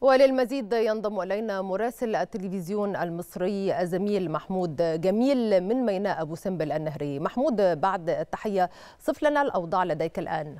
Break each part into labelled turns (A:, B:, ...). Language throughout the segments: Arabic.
A: وللمزيد ينضم إلينا مراسل التلفزيون المصري الزميل محمود جميل من ميناء أبو سمبل النهري. محمود بعد التحية صف لنا الأوضاع لديك الآن.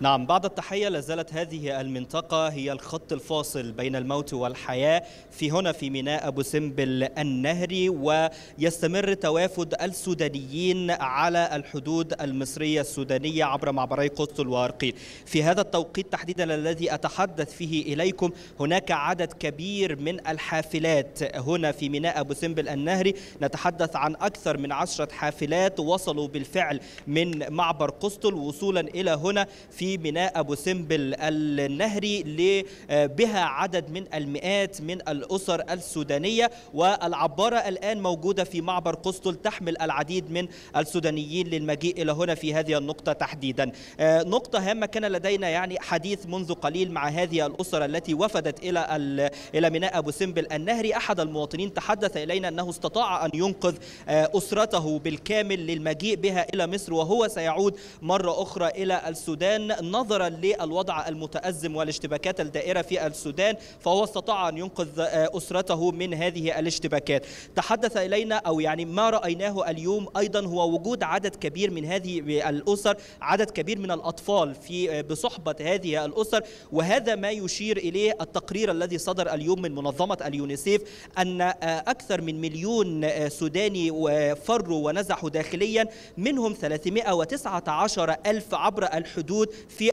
B: نعم بعد التحية لازالت هذه المنطقة هي الخط الفاصل بين الموت والحياة. في هنا في ميناء أبو سمبل النهري ويستمر توافد السودانيين على الحدود المصرية السودانية عبر معبري قسطل وارقيل في هذا التوقيت تحديدا الذي أتحدث فيه إليكم هناك عدد كبير من الحافلات. هنا في ميناء أبو سمبل النهري نتحدث عن أكثر من عشرة حافلات وصلوا بالفعل من معبر قسطل. وصولا إلى هنا في في ميناء أبو سمبل النهري بها عدد من المئات من الأسر السودانية. والعبارة الآن موجودة في معبر قسطل تحمل العديد من السودانيين للمجيء إلى هنا في هذه النقطة تحديدا. نقطة هامة كان لدينا يعني حديث منذ قليل مع هذه الأسر التي وفدت إلى إلى ميناء أبو سمبل النهري. أحد المواطنين تحدث إلينا أنه استطاع أن ينقذ أسرته بالكامل للمجيء بها إلى مصر وهو سيعود مرة أخرى إلى السودان. نظرا للوضع المتأزم والاشتباكات الدائرة في السودان فهو استطاع أن ينقذ أسرته من هذه الاشتباكات. تحدث إلينا أو يعني ما رأيناه اليوم أيضا هو وجود عدد كبير من هذه الأسر عدد كبير من الأطفال في بصحبة هذه الأسر وهذا ما يشير إليه التقرير الذي صدر اليوم من منظمة اليونيسيف أن أكثر من مليون سوداني فروا ونزحوا داخليا منهم 319 ألف عبر الحدود في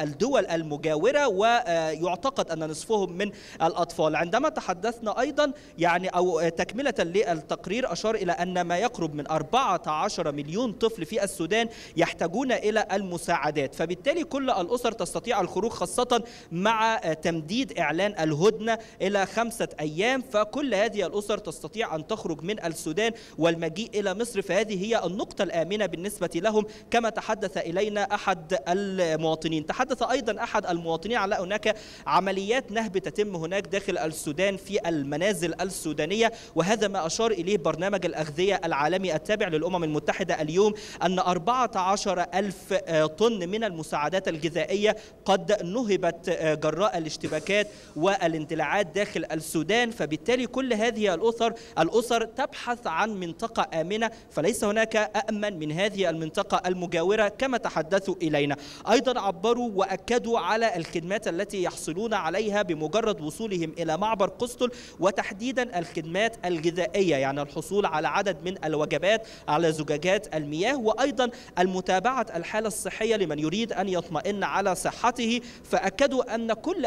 B: الدول المجاورة ويعتقد أن نصفهم من الأطفال. عندما تحدثنا أيضا يعني أو تكملة للتقرير أشار إلى أن ما يقرب من 14 مليون طفل في السودان يحتاجون إلى المساعدات. فبالتالي كل الأسر تستطيع الخروج خاصة مع تمديد إعلان الهدنة إلى خمسة أيام. فكل هذه الأسر تستطيع أن تخرج من السودان والمجيء إلى مصر. فهذه هي النقطة الآمنة بالنسبة لهم. كما تحدث إلينا أحد المواطنين تحدث أيضا أحد المواطنين على هناك عمليات نهب تتم هناك داخل السودان في المنازل السودانية وهذا ما أشار إليه برنامج الأغذية العالمي التابع للأمم المتحدة اليوم أن 14 ألف طن من المساعدات الغذائية قد نهبت جراء الاشتباكات والاندلاعات داخل السودان. فبالتالي كل هذه الأسر الأسر تبحث عن منطقة آمنة فليس هناك أأمن من هذه المنطقة المجاورة كما تحدثوا إلينا. أيضا عبروا وأكدوا على الخدمات التي يحصلون عليها بمجرد وصولهم إلى معبر قسطل وتحديدا الخدمات الغذائية يعني الحصول على عدد من الوجبات على زجاجات المياه وأيضا المتابعة الحالة الصحية لمن يريد أن يطمئن على صحته. فأكدوا أن كل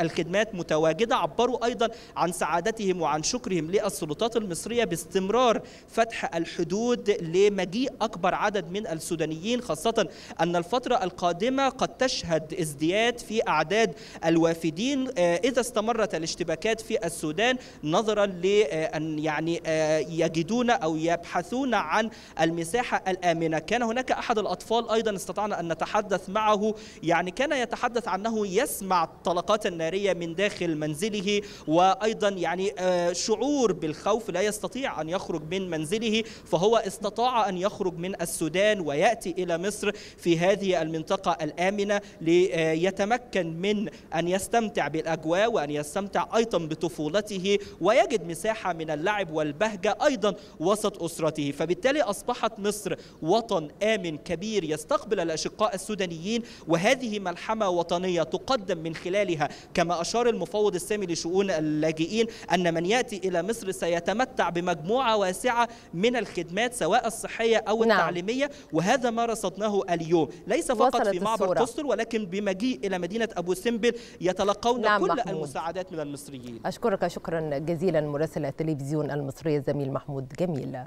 B: الخدمات متواجدة. عبروا أيضا عن سعادتهم وعن شكرهم للسلطات المصرية باستمرار فتح الحدود لمجيء أكبر عدد من السودانيين خاصة أن الفترة القادمة قد تشهد ازدياد في أعداد الوافدين إذا استمرت الاشتباكات في السودان نظرا لأن يعني يجدون أو يبحثون عن المساحة الآمنة. كان هناك أحد الأطفال أيضا استطعنا أن نتحدث معه. يعني كان يتحدث عنه يسمع الطلقات النارية من داخل منزله وأيضا يعني شعور بالخوف لا يستطيع أن يخرج من منزله فهو استطاع أن يخرج من السودان ويأتي إلى مصر في هذه المنطقة. الآمنة ليتمكن من أن يستمتع بالأجواء وأن يستمتع أيضا بطفولته ويجد مساحة من اللعب والبهجة أيضا وسط أسرته. فبالتالي أصبحت مصر وطن آمن كبير يستقبل الأشقاء السودانيين وهذه ملحمة وطنية تقدم من خلالها. كما أشار المفوض السامي لشؤون اللاجئين أن من يأتي إلى مصر سيتمتع بمجموعة واسعة من الخدمات سواء الصحية أو
A: نعم.
B: التعليمية وهذا ما رصدناه اليوم. ليس فقط في معبر
A: الصورة.
B: قسطل ولكن بمجيء إلى مدينة أبو سمبل يتلقون
A: نعم
B: كل
A: محمود.
B: المساعدات من المصريين
A: أشكرك شكرا جزيلا مراسل التلفزيون المصري الزميل محمود جميل